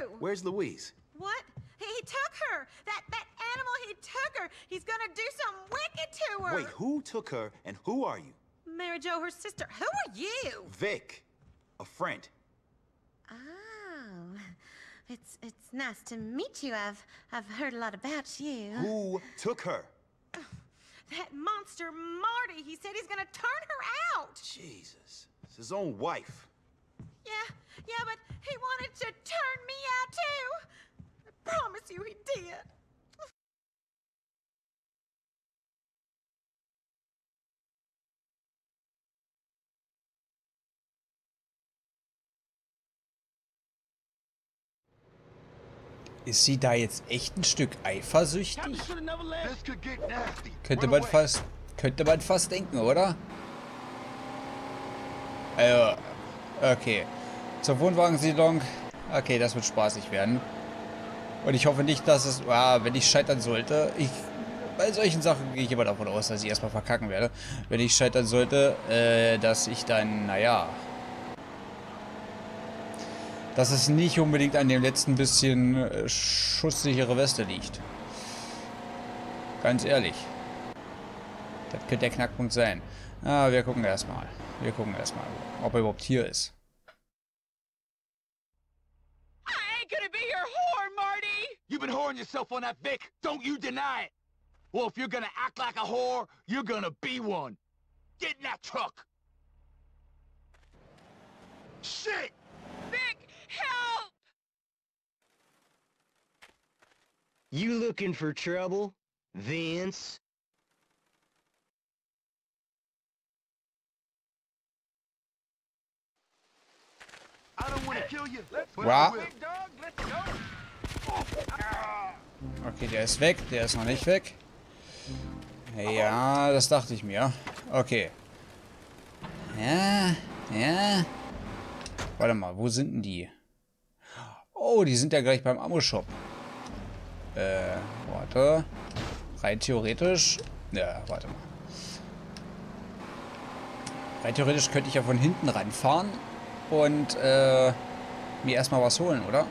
Where's Louise? What? He, he took her. That that animal. He took her. He's gonna do something wicked to her. Wait, who took her and who are you? Mary Jo, her sister. Who are you? Vic. A friend. Oh, it's it's nice to meet you. I've I've heard a lot about you. Who took her? That monster Marty. He said he's gonna turn her out. Jesus. It's his own wife. Yeah, yeah, but he wanted to promise you he did. Ist sie da jetzt echt ein Stück eifersüchtig? Könnte man fast, könnte man fast denken, oder? Also, okay. Zur Wohnwagensiedlung. Okay, das wird spaßig werden. Und ich hoffe nicht, dass es, ah, wenn ich scheitern sollte, ich, bei solchen Sachen gehe ich immer davon aus, dass ich erstmal verkacken werde. Wenn ich scheitern sollte, äh, dass ich dann, naja, dass es nicht unbedingt an dem letzten bisschen äh, schusssichere Weste liegt. Ganz ehrlich. Das könnte der Knackpunkt sein. Ah, wir gucken erstmal. Wir gucken erstmal, ob er überhaupt hier ist. I ain't gonna be your! You've been whoring yourself on that Vic. Don't you deny it. Well, if you're gonna act like a whore, you're gonna be one. Get in that truck. Shit! Vic, help! You looking for trouble, Vince? I don't want to kill you. Let's go, big dog. Let's go. Okay, der ist weg. Der ist noch nicht weg. Ja, das dachte ich mir. Okay. Ja, ja. Warte mal, wo sind denn die? Oh, die sind ja gleich beim Ammo-Shop. Äh, warte. Rein theoretisch... Ja, warte mal. Rein theoretisch könnte ich ja von hinten ranfahren und äh, mir erstmal was holen, oder?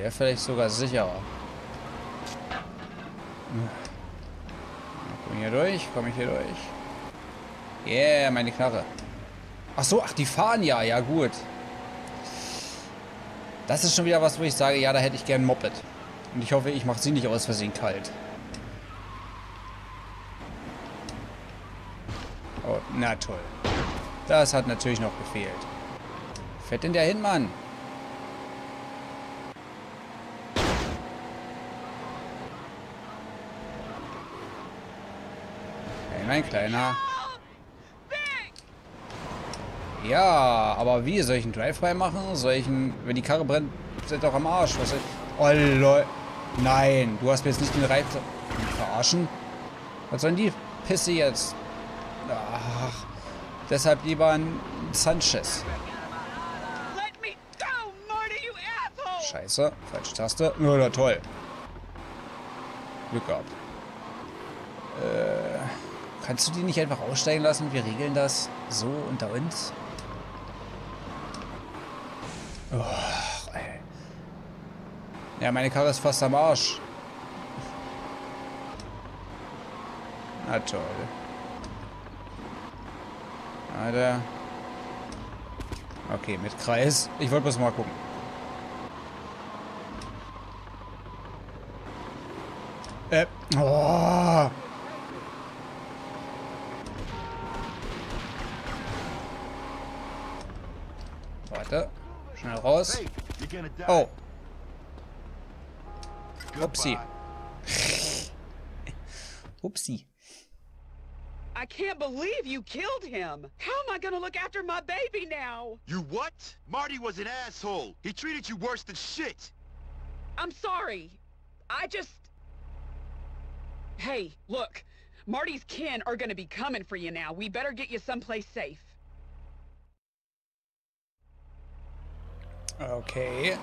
Wäre vielleicht sogar sicherer. Komm hier durch, komm ich hier durch. Yeah, meine Knarre. Ach so, ach, die fahren ja, ja gut. Das ist schon wieder was, wo ich sage, ja, da hätte ich gern ein Moped. Und ich hoffe, ich mache sie nicht aus Versehen kalt. Oh, na toll. Das hat natürlich noch gefehlt. Fett in der hin, Mann. Mein Kleiner. Ja, aber wie? Soll ich einen Drive frei machen? Soll ich einen... Wenn die Karre brennt, seid doch am Arsch. Was soll ich... Oh, lol. Nein, du hast mir jetzt nicht den. Mich verarschen? Was sollen die Pisse jetzt? Ach, deshalb lieber ein Sanchez. Scheiße, falsche Taste. Ja, na toll. Glück gehabt. Äh, kannst du die nicht einfach aussteigen lassen? Wir regeln das so unter uns. Och, ey. Ja, meine Karre ist fast am Arsch. Na toll. Alter. Okay, mit Kreis. Ich wollte bloß mal gucken. Äh. Oh. Schnell. Hey, you're gonna die. Oh. Goodbye. Oopsie. Upsi. I can't believe you killed him! How am I gonna look after my baby now? You what? Marty was an asshole. He treated you worse than shit. I'm sorry. I just... Hey, look. Marty's kin are gonna be coming for you now. We better get you someplace safe. Okay.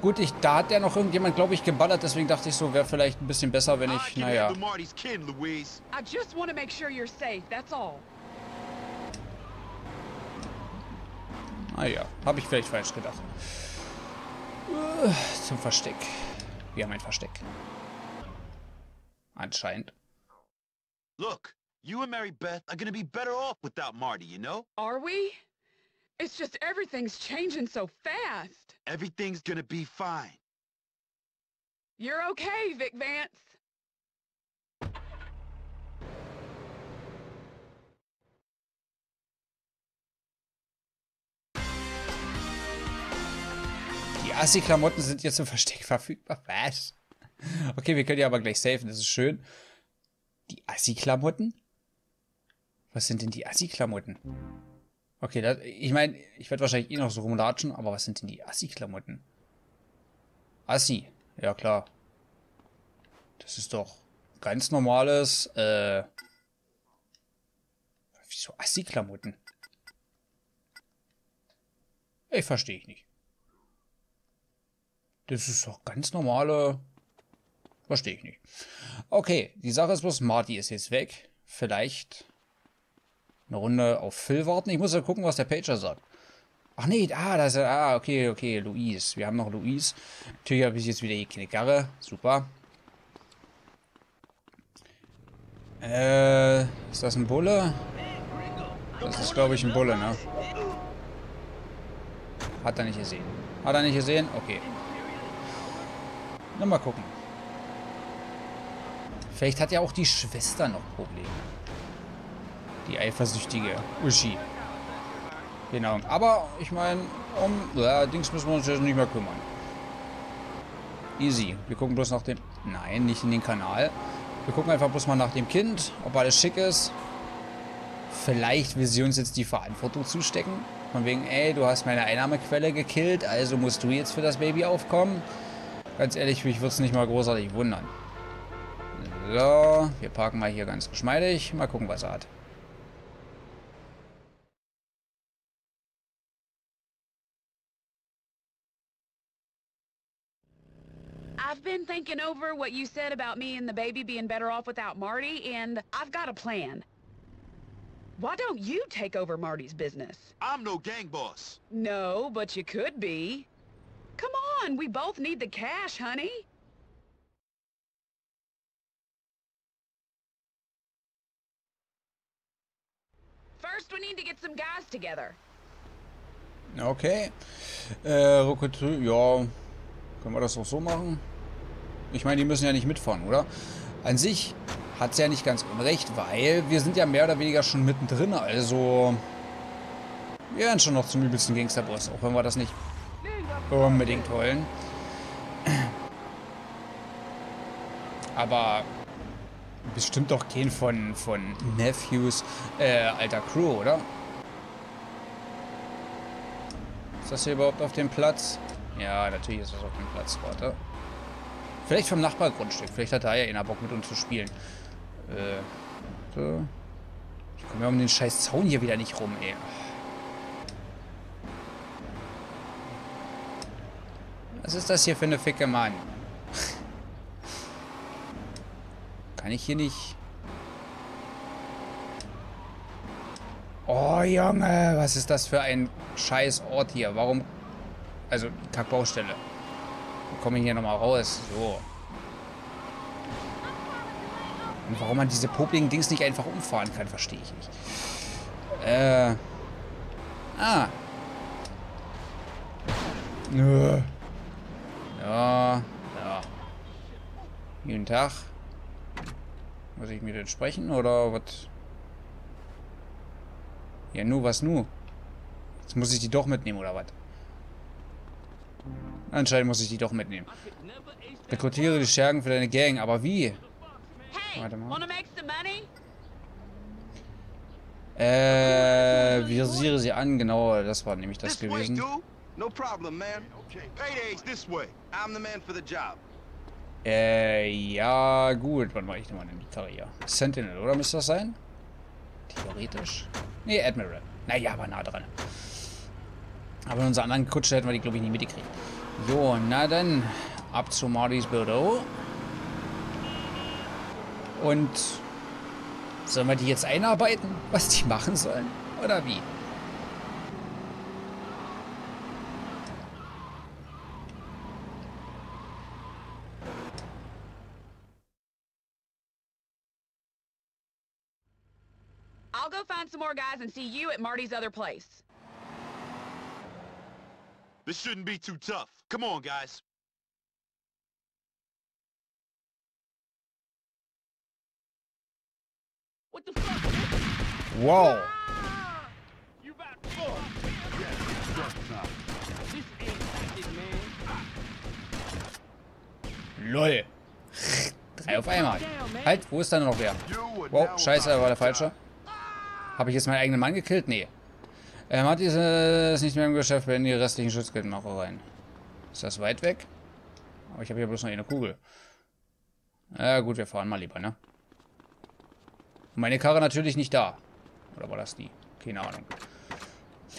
Gut, ich, da hat ja noch irgendjemand, glaube ich, geballert. Deswegen dachte ich so, wäre vielleicht ein bisschen besser, wenn ich, can naja. all. Ah ja, habe ich vielleicht falsch gedacht. Zum Versteck. Wir haben ein Versteck. Anscheinend. Look, you and Mary Beth are gonna be better off without Marty, you know? Are we? It's just everything's changing so fast. Everything's gonna be fine. You're okay, Vic Vance. Die Assi-Klamotten sind jetzt im Versteck verfügbar. Was? Okay, wir können ja aber gleich safen, das ist schön. Die Assi-Klamotten? Was sind denn die Assi-Klamotten? Okay, das, ich meine, ich werde wahrscheinlich eh noch so rumlatschen, aber was sind denn die Assi-Klamotten? Assi, ja klar. Das ist doch ganz normales, äh... Wieso Assi-Klamotten? Ey, verstehe ich nicht. Das ist doch ganz normale... Verstehe ich nicht. Okay, die Sache ist bloß, Marty ist jetzt weg. Vielleicht eine Runde auf Phil warten. Ich muss ja gucken, was der Pager sagt. Ach nee, ah, da ist er. Ah, okay, okay, Luis. Wir haben noch Luis. Natürlich habe ich jetzt wieder hier keine Karre. Super. Äh, ist das ein Bulle? Das ist, glaube ich, ein Bulle, ne? Hat er nicht gesehen. Hat er nicht gesehen? Okay. Na, mal gucken. Vielleicht hat ja auch die Schwester noch Probleme. Die eifersüchtige Uschi. Genau. Aber ich meine, um ja, Dings müssen wir uns jetzt nicht mehr kümmern. Easy. Wir gucken bloß nach dem... Nein, nicht in den Kanal. Wir gucken einfach bloß mal nach dem Kind, ob alles schick ist. Vielleicht will sie uns jetzt die Verantwortung zustecken. Von wegen, ey, du hast meine Einnahmequelle gekillt, also musst du jetzt für das Baby aufkommen. Ganz ehrlich, mich würde es nicht mal großartig wundern. So, wir parken mal hier ganz geschmeidig. Mal gucken, was er hat. I've been thinking over what you said about me and the baby being better off without Marty, and I've got a plan. Why don't you take over Marty's business? I'm no gang boss. No, but you could be. Come on, we both need the cash, honey. First, we need to get some guys together. Okay. Äh, Rokotü, ja. Können wir das auch so machen? Ich meine, die müssen ja nicht mitfahren, oder? An sich hat sie ja nicht ganz unrecht, weil wir sind ja mehr oder weniger schon mittendrin, also... Wir werden schon noch zum übelsten Gangsterboss, auch wenn wir das nicht unbedingt wollen. Aber bestimmt doch kein von, von Nephews äh, alter Crew, oder? Ist das hier überhaupt auf dem Platz? Ja, natürlich ist das auf dem Platz. Warte. Vielleicht vom Nachbargrundstück. Vielleicht hat da ja einer Bock mit uns zu spielen. Äh, so. Ich komme ja um den scheiß Zaun hier wieder nicht rum, ey. Was ist das hier für eine Ficke, Mann? Kann ich hier nicht... Oh, Junge, was ist das für ein scheiß Ort hier? Warum... Also, Kackbaustelle. Wie komme ich hier nochmal raus? So. Und warum man diese popligen Dings nicht einfach umfahren kann, verstehe ich nicht. Äh... Ah. Nö. Ja, ja. Jeden Tag. Muss ich mit denen sprechen oder was? Ja, nu, was nu? Jetzt muss ich die doch mitnehmen oder was? Anscheinend muss ich die doch mitnehmen. Rekrutiere die Schergen für deine Gang, aber wie? Hey, Warte mal. Äh, visiere sie an, genau, das war nämlich das gewesen. Äh, ja, gut. Wann war ich denn mal Karre hier? Sentinel, oder müsste das sein? Theoretisch. Nee, Admiral. Naja, aber nah dran. Aber in unserer anderen Kutsche hätten wir die, glaube ich, nicht mitgekriegt. Jo, na dann, ab zu Martys Büro. Und sollen wir die jetzt einarbeiten, was die machen sollen? Oder wie? I'll go find some more guys and see you at Marty's other place. This shouldn't be too tough. Come on, guys. What the fuck? Wow. You about to fuck? This ain't tactic, man. LOL. Drei auf einmal. Halt, wo ist da noch wer? Wow, scheiße, war der falsche. Habe ich jetzt meinen eigenen Mann gekillt? Nee. Ähm, hat dieses nicht mehr im Geschäft, wenn die restlichen Schutzgeldmachereien. Ist das weit weg? Aber ich habe hier bloß noch eine Kugel. Ja gut, wir fahren mal lieber, ne? Meine Karre natürlich nicht da. Oder war das die? Keine Ahnung.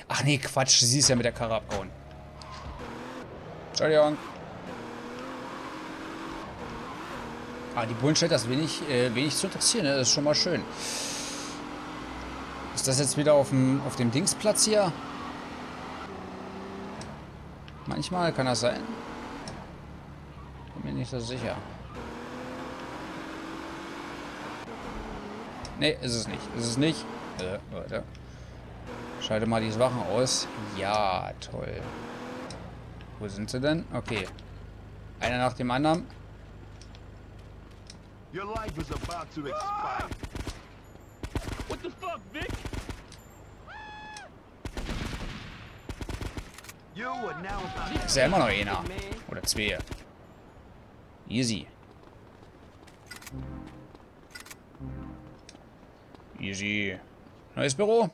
Ach nee, Quatsch. Sie ist ja mit der Karre abgehauen. Entschuldigung. Ah, die Bullen scheint das wenig, äh, wenig zu interessieren. Ne? Das ist schon mal schön. Ist das jetzt wieder auf dem, auf dem Dingsplatz hier? Manchmal kann das sein. Bin mir nicht so sicher. Nee, ist es nicht. Ist es nicht. Äh, warte. Schalte mal diese Wachen aus. Ja, toll. Wo sind sie denn? Okay. Einer nach dem anderen. Your life is about to expire. What the fuck, Vic? You are now about Ist ja immer noch einer. Oder zwei. Easy. Easy. Neues Büro.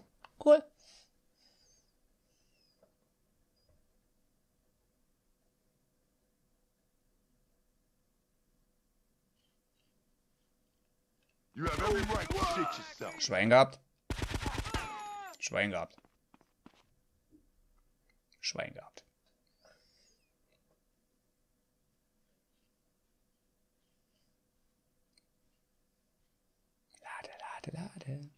Schwein gehabt. Schwein gehabt. Schwein gehabt. Lade, lade, lade.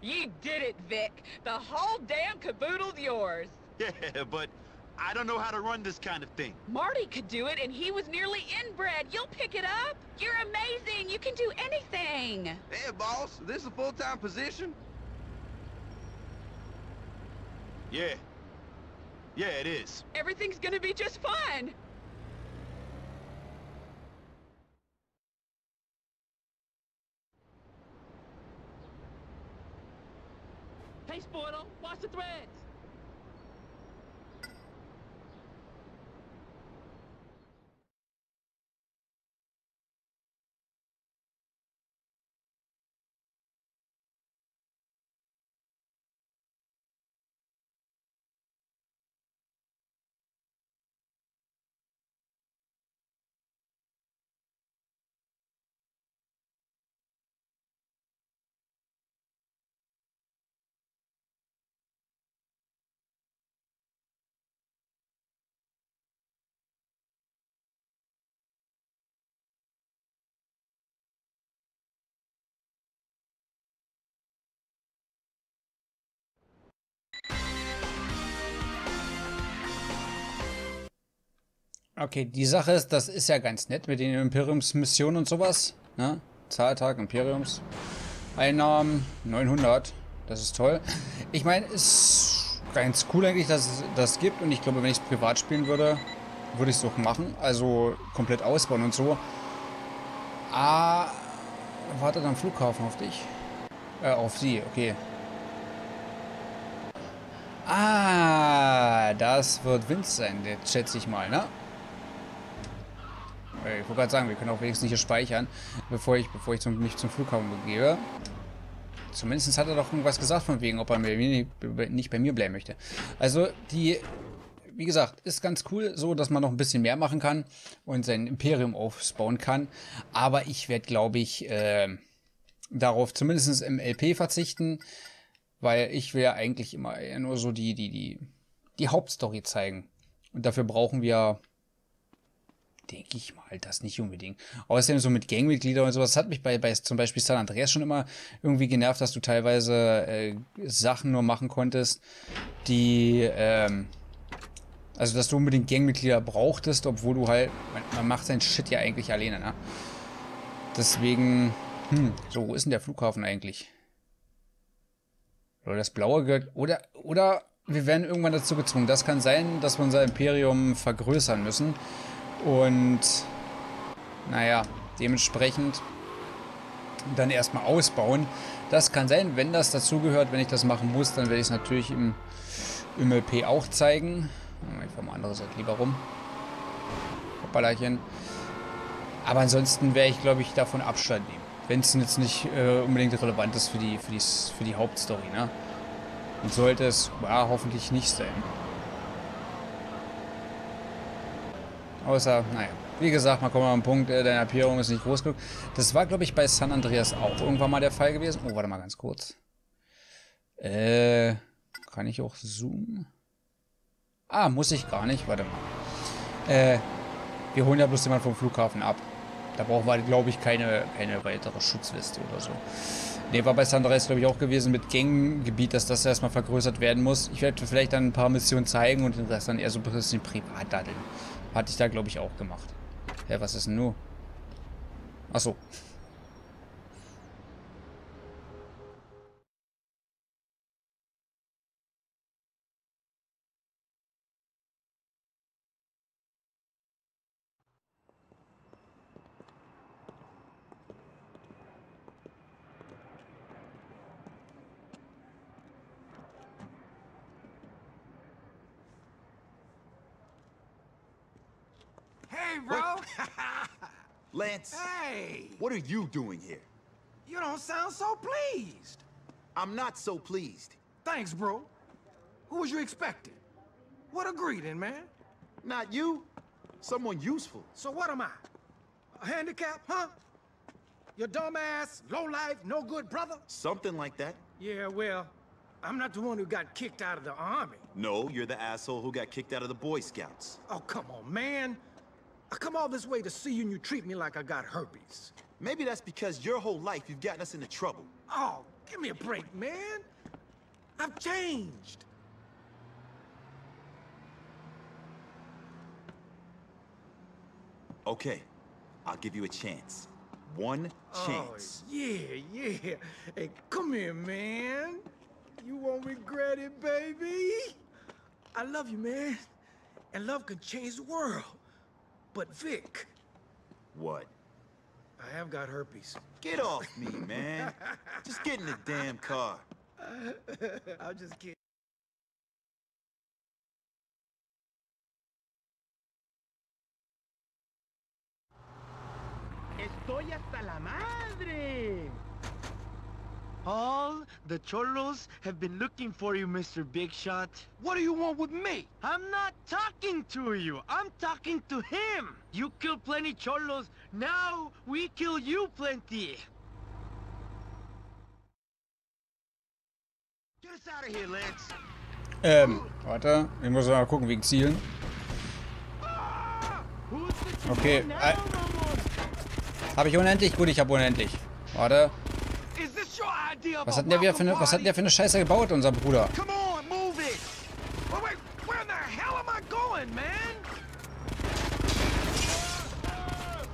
You did it, Vic. The whole damn caboodle's yours. Yeah, but I don't know how to run this kind of thing. Marty could do it, and he was nearly inbred. You'll pick it up. You're amazing. You can do anything. Hey, boss, this is a full-time position? Yeah. Yeah, it is. Everything's gonna be just fine. Okay, die Sache ist, das ist ja ganz nett mit den Imperiumsmissionen und sowas. Ne? Zahltag, Imperiums. Einnahmen 900. Das ist toll. Ich meine, ist ganz cool eigentlich, dass es das gibt. Und ich glaube, wenn ich es privat spielen würde, würde ich es auch machen. Also komplett ausbauen und so. Ah, wartet am Flughafen auf dich. Äh, auf sie, okay. Ah, das wird Vince sein, schätze ich mal, ne? Äh, Ich wollte gerade sagen, wir können auch wenigstens hier speichern, bevor ich, bevor ich zum, mich zum Flughafen begebe. Zumindest hat er doch irgendwas gesagt von wegen, ob er mir nicht, bei mir bleiben möchte. Also die, wie gesagt, ist ganz cool so, dass man noch ein bisschen mehr machen kann und sein Imperium aufbauen kann. Aber ich werde, glaube ich, äh, darauf zumindest im LP verzichten, weil ich will ja eigentlich immer nur so die, die, die, die Hauptstory zeigen. Und dafür brauchen wir denke ich mal, das nicht unbedingt. Außerdem so mit Gangmitgliedern und sowas, hat mich bei, bei zum Beispiel San Andreas schon immer irgendwie genervt, dass du teilweise äh, Sachen nur machen konntest, die, ähm, also dass du unbedingt Gangmitglieder brauchtest, obwohl du halt, man, man macht sein Shit ja eigentlich alleine, ne? Deswegen, hm, so, wo ist denn der Flughafen eigentlich? Oder das Blaue gehört, oder, oder wir werden irgendwann dazu gezwungen. Das kann sein, dass wir unser Imperium vergrößern müssen. Und, naja, dementsprechend dann erstmal ausbauen. Das kann sein, wenn das dazugehört, wenn ich das machen muss, dann werde ich es natürlich im, im LP auch zeigen. Ich fahre mal andere Seite lieber rum. Hoppalachen. Aber ansonsten werde ich, glaube ich, davon Abstand nehmen. Wenn es jetzt nicht äh, unbedingt relevant ist für die, für die, für die Hauptstory, ne? Und sollte es, ja, hoffentlich nicht sein. Außer, naja, wie gesagt, mal kommen wir am Punkt, äh, deine Appierung ist nicht groß genug. Das war, glaube ich, bei San Andreas auch irgendwann mal der Fall gewesen. Oh, warte mal ganz kurz. Äh, kann ich auch zoomen? Ah, muss ich gar nicht, warte mal. Äh, wir holen ja bloß jemanden vom Flughafen ab. Da brauchen wir, glaube ich, keine, keine weitere Schutzweste oder so. Ne, war bei Sunrise, glaube ich, auch gewesen mit Gängengebiet, dass das erstmal vergrößert werden muss. Ich werde vielleicht dann ein paar Missionen zeigen und den Rest dann eher so ein bisschen privat daddeln. Hatte ich da, glaube ich, auch gemacht. Hä, was ist denn nur? Achso. Hey, bro! Lance, hey! what are you doing here? You don't sound so pleased. I'm not so pleased. Thanks, bro. Who was you expecting? What a greeting, man. Not you. Someone useful. So what am I? A handicap, huh? Your dumbass, low-life, no-good brother? Something like that. Yeah, well, I'm not the one who got kicked out of the army. No, you're the asshole who got kicked out of the Boy Scouts. Oh, come on, man. I come all this way to see you and you treat me like I got herpes. Maybe that's because your whole life you've gotten us into trouble. Oh, give me a break, man. I've changed. Okay, I'll give you a chance. One oh, chance. Oh, yeah, yeah. Hey, come here, man. You won't regret it, baby. I love you, man. And love can change the world. But Vic, What? I have got herpes. Get off me, man. Just get in the damn car. I'll just kidding. Estoy hasta la madre. All the cholos have been looking for you, Mr. Big Shot. What do you want with me? I'm not talking to you. I'm talking to him. You kill plenty cholos. Now we kill you plenty. Get us out of here, Lance. Ähm, warte. Ich muss mal gucken wegen Zielen. Ah! Who's Okay, now, I- Ramon? Habe ich unendlich? Gut, ich habe unendlich. Warte. Was hat denn der wieder für eine, was hat der für eine Scheiße gebaut, unser Bruder?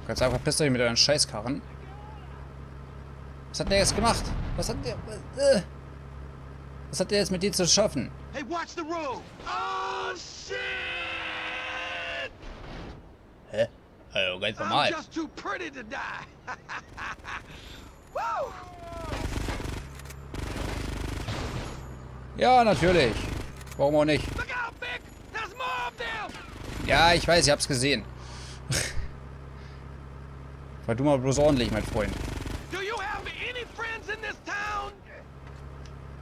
Ganz einfach verpisst euch mit euren Scheißkarren. Was hat der jetzt gemacht? Was hat der... Äh, was hat der jetzt mit dir zu schaffen? Hey, watch the road. Oh, shit! Hä? Also ganz I'm normal. just too pretty to die. Woo! Ja, natürlich. Warum auch nicht? Ja, ich weiß, ich hab's gesehen. War du mal bloß ordentlich, mein Freund.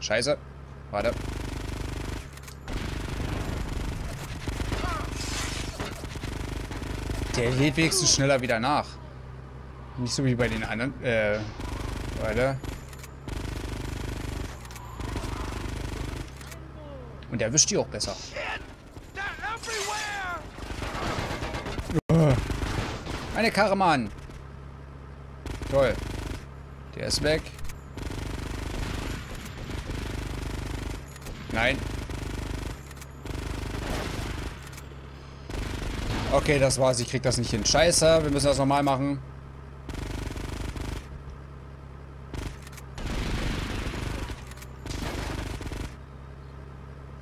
Scheiße. Warte. Der lädt wenigstens schneller wieder nach. Nicht so wie bei den anderen. Äh, warte. Und der erwischt die auch besser. Eine Karre, Mann. Toll. Der ist weg. Nein. Okay, das war's. Ich krieg das nicht hin. Scheiße, wir müssen das nochmal machen.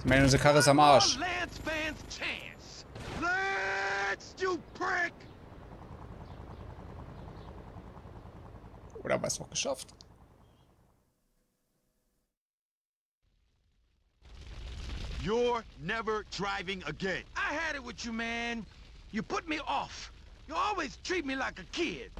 Ich meine, unsere Karre ist am Arsch. Lance fans chance. Lance, you prick! Oder haben wir es doch geschafft? You're never driving again. I had it with you, man. You put me off. You always treat me like a kid.